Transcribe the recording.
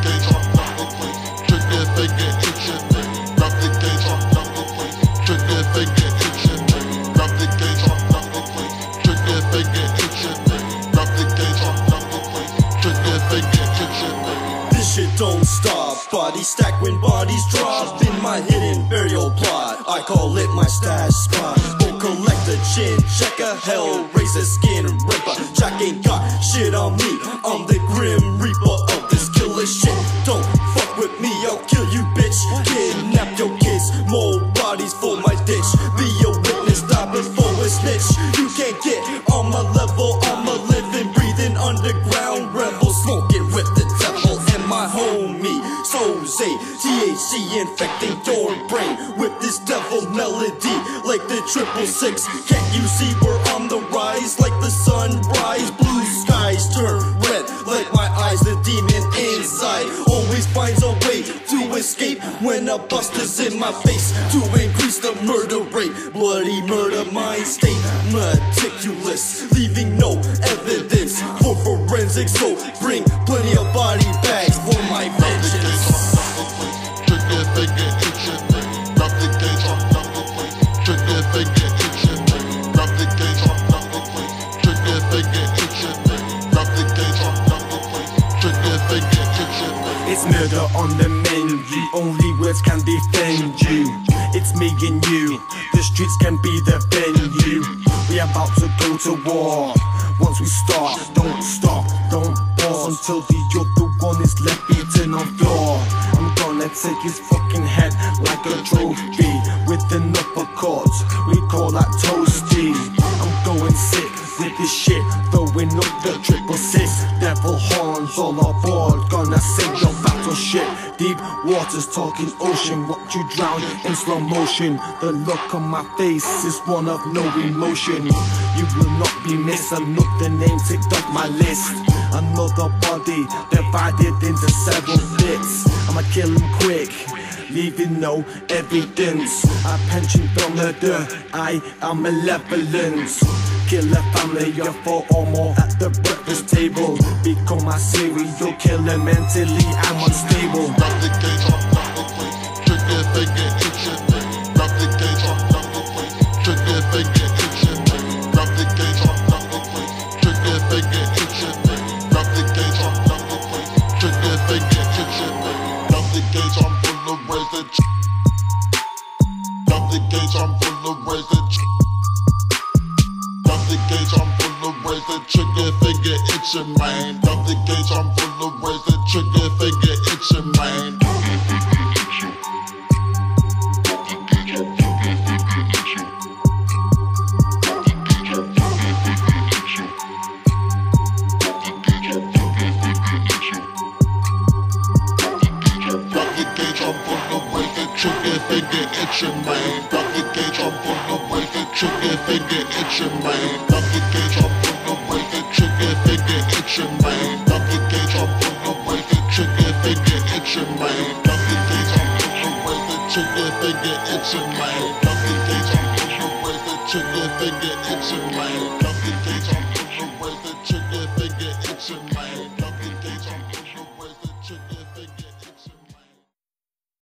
the the the the the the the. This shit don't stop. Bodies stack when bodies drop. In my hidden burial plot, I call it my stash spot. Go collect a chin, check a hell, raise a skin ripper. Jack ain't got shit on me. I'm the underground rebel, smoking with the devil and my homie. Soze, THC infecting your brain with this devil melody, like the triple six. Can't you see we're on the rise, like the sunrise? Blue skies turn red, like my eyes. The demon inside always finds a way to escape when a bust is in my face to increase the murder rate. Bloody murder mind state, meticulous, leaving no evidence So bring plenty of body bags for my vengeance. It's murder on the menu. Only words can defend you. It's me and you. The streets can be the venue. We about to go to war. Once we start, don't stop, until the other one is left beaten on floor. I'm gonna take his fucking head like a trophy with an uppercut. We call that toasty. I'm going sick with this shit, throwing up the triple six. Devil horns all aboard, gonna sing your battle shit. Deep waters talking ocean, watch you drown in slow motion. The look on my face is one of no emotion. You will not be missed, another name ticked off my list. Another body divided into several bits. I'ma kill him quick leaving no evidence. I pension for murder, I am malevolent. Kill a family of four or more at the breakfast table. Become a serial killer, mentally I'm unstable. The gauge on the place. Trigger finger itching. Full of razor. Grab the gauge on full of razor. Trigger finger itching, man. Grab the gauge on full of razor. Trigger finger itching, man. Trigger finger itching, man. Trigger finger itching, man. The gauge on full of razor. Trigger finger itching, man. The gauge on full of razor. Trigger finger itching, man.